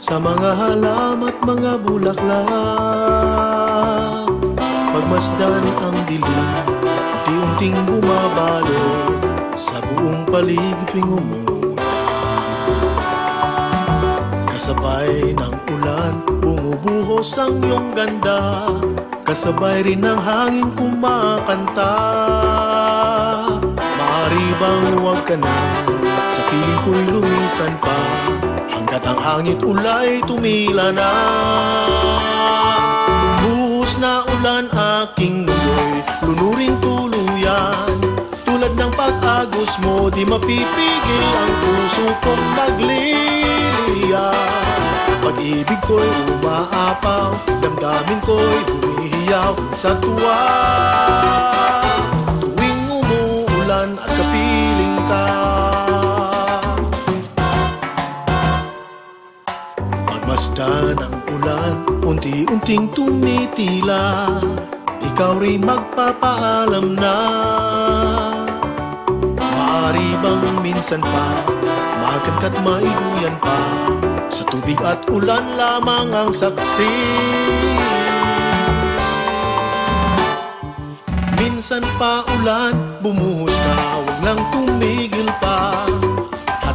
Sa mga halamat, mga bulaklak Pagmasdan ang dilim Unti-unting bumabalo Sa buong paligid tuwing umuulan Kasabay ng ulan Bumubuhos ang iyong ganda. Kasabay rin ng hangin kumakanta. Maaari bang huwag ka na Sa piling ko'y lumisan pa Hanggat ang hangit ulay tumila na. Buhos na ulan aking mundo'y Lunuring tuluyan. Tulad ng pag-agos mo Di mapipigil ang puso kong nagliliyan Pag-ibig ko'y umaapaw Damdamin ko'y humihiyaw sa tuwa Pagmasdan ang ulan Unti-unting tumitila. Ikaw rin magpapaalam na. Maaari bang minsan pa Magan ka't mailuyan pa? Sa tubig at ulan lamang ang saksi. Minsan pa ulan, bumuhos na Huwag nang tumigil pa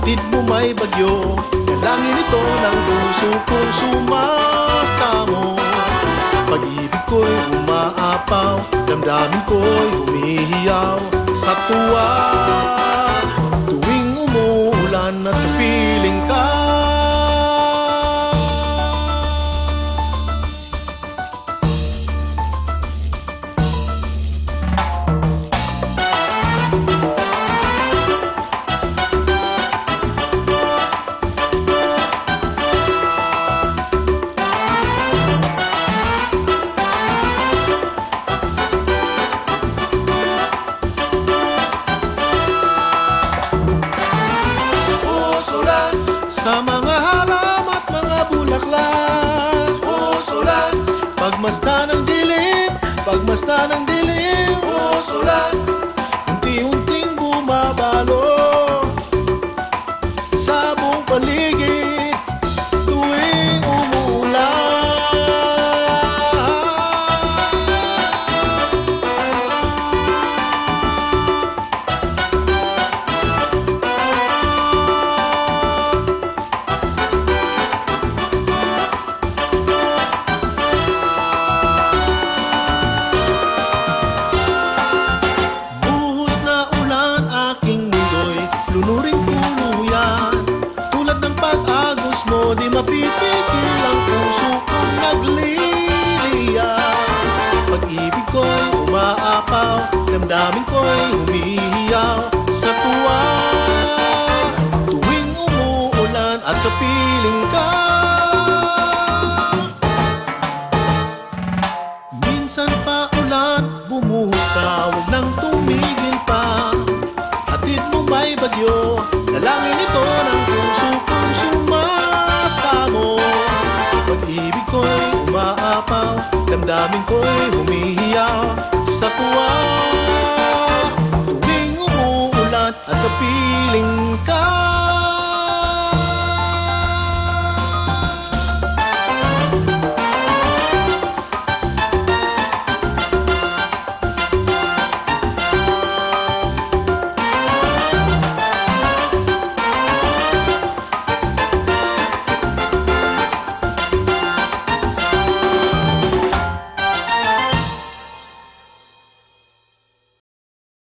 Hatid mo may bagyo Dalangin ito ng puso kong sumasamo. Pag-ibig ko'y umaapaw Damdamin ko'y humihiyaw Sa tuwa. Tuwing umuulan at piling sa mga halamat, mga bulaklak. Usulan Pagmasdan ng dilim, pagmasdan ng dilim. Usulan di mapipigil ang puso kong nagliliyan Pag-ibig ko'y umaapaw, damdamin ko'y humihiyaw Sa tuwa, tuwing umuulan at kapiling ka. Minsan pa ulan, bumuhos ka, huwag nang tumigil pa. Hatid mo may bagyo, dalangin ito damdamin ko'y humihiyaw